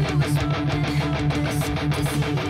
This, this, this,